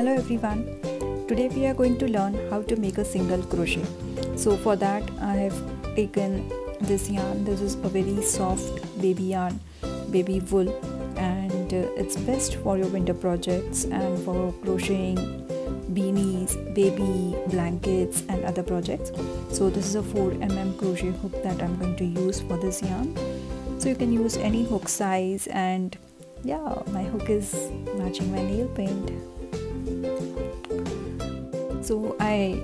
hello everyone. Today we are going to learn how to make a single crochet. So for that i have taken this yarn. This is a very soft baby yarn baby wool and uh, it's best for your winter projects and for crocheting beanies baby blankets and other projects. So this is a 4 mm crochet hook that i'm going to use for this yarn. So you can use any hook size and yeah my hook is matching my nail paint so I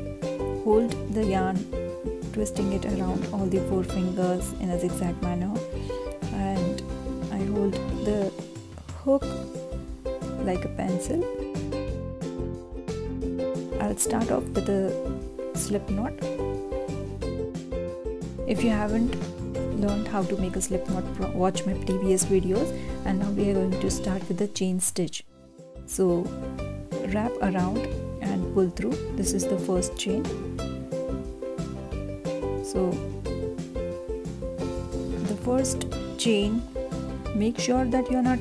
hold the yarn twisting it around all the four fingers in a zigzag manner. And I hold the hook like a pencil. I'll start off with a slip knot. If you haven't learned how to make a slip knot watch my previous videos. And now we are going to start with the chain stitch. So wrap around and pull through. This is the first chain. So the first chain make sure that you're not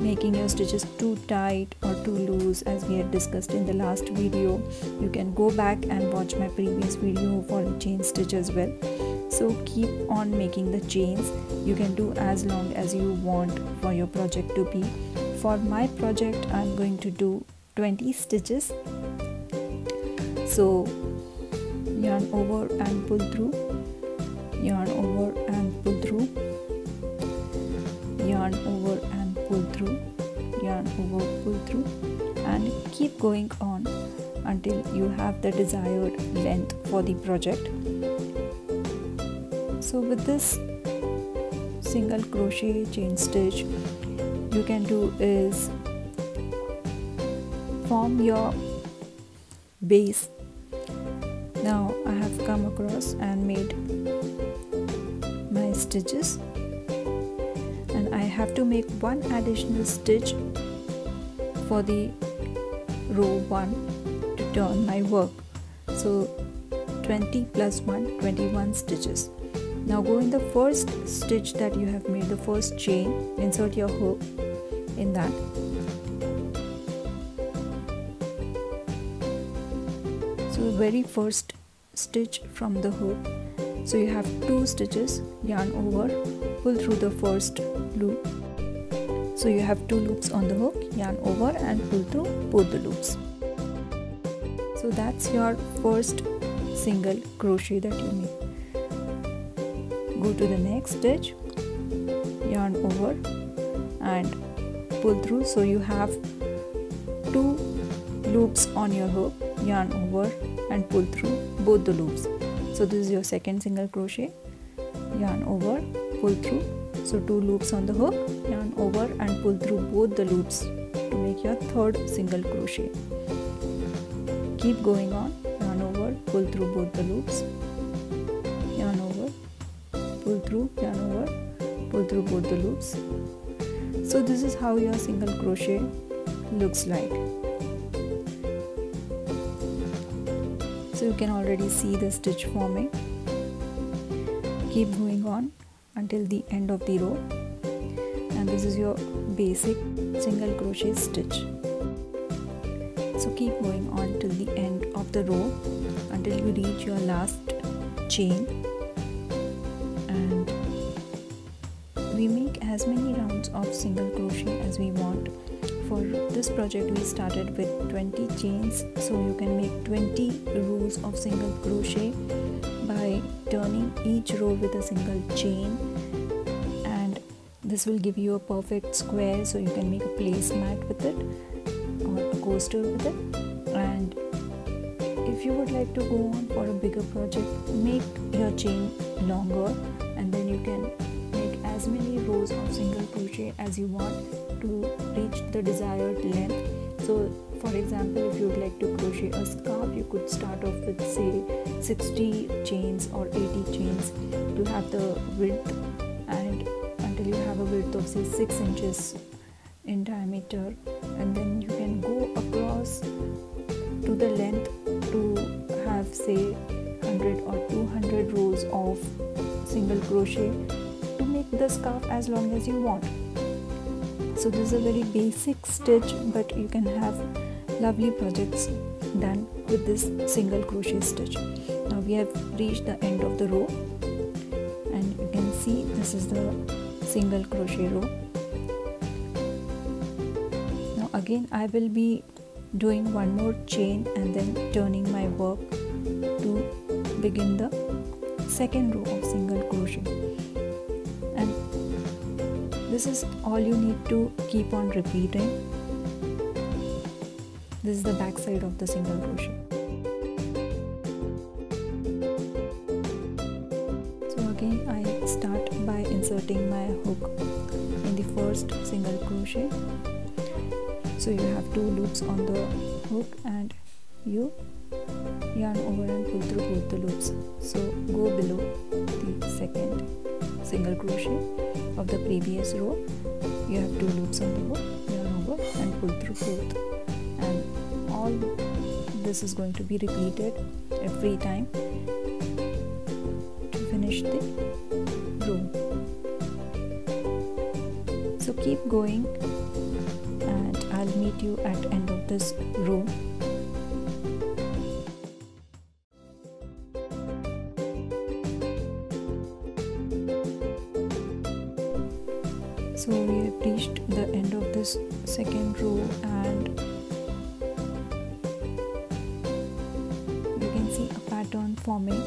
making your stitches too tight or too loose as we had discussed in the last video. You can go back and watch my previous video for the chain stitch as well. So keep on making the chains. You can do as long as you want for your project to be. For my project i'm going to do 20 stitches. So yarn over and pull through. Yarn over and pull through. Yarn over and pull through. Yarn over pull through. And keep going on until you have the desired length for the project. So with this single crochet chain stitch you can do is form your base. Now I have come across and made my stitches. And I have to make one additional stitch for the row 1 to turn my work. So 20 plus 1 21 stitches. Now go in the first stitch that you have made the first chain. Insert your hook in that so very first stitch from the hook so you have two stitches yarn over pull through the first loop. So you have two loops on the hook yarn over and pull through both the loops. So that's your first single crochet that you make go to the next stitch yarn over and pull through. So you have two loops on your hook yarn over and pull through both the loops. So this is your second single crochet. Yarn over pull through. So two loops on the hook. Yarn over and pull through both the loops to make your third single crochet. Keep going on. Yarn over pull through both the loops. Yarn over, pull through. Yarn over pull through both the loops. So this is how your single crochet looks like so you can already see the stitch forming. Keep going on until the end of the row. And this is your basic single crochet stitch. So keep going on till the end of the row until you reach your last chain. And we make as many rounds of single crochet as we want for this project we started with 20 chains. So you can make 20 rows of single crochet by turning each row with a single chain. And this will give you a perfect square so you can make a placemat with it or a coaster with it. And if you would like to go on for a bigger project make your chain longer and then you can make as many rows of single crochet as you want to reach the desired length. So for example if you would like to crochet a scarf you could start off with say 60 chains or 80 chains to have the width. And until you have a width of say 6 inches in diameter. And then you can go across to the length to have say 100 or 200 rows of single crochet to make the scarf as long as you want so this is a very basic stitch but you can have lovely projects done with this single crochet stitch. Now we have reached the end of the row and you can see this is the single crochet row. Now again I will be doing one more chain and then turning my work to begin the second row of single crochet this is all you need to keep on repeating. This is the back side of the single crochet. So again I start by inserting my hook in the first single crochet. So you have two loops on the hook and you yarn over and pull through both the loops. So go below the second single crochet of the previous row. You have two loops on the hook yarn over and pull through both. And all this is going to be repeated every time to finish the row. So keep going and I'll meet you at end of this row so we have reached the end of this second row and you can see a pattern forming.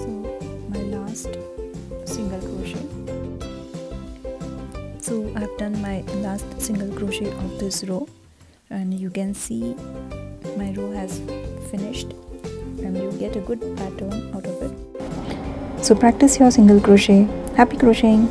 So my last single crochet. So I've done my last single crochet of this row and you can see my row has finished and you get a good pattern out of it. So practice your single crochet. Happy crocheting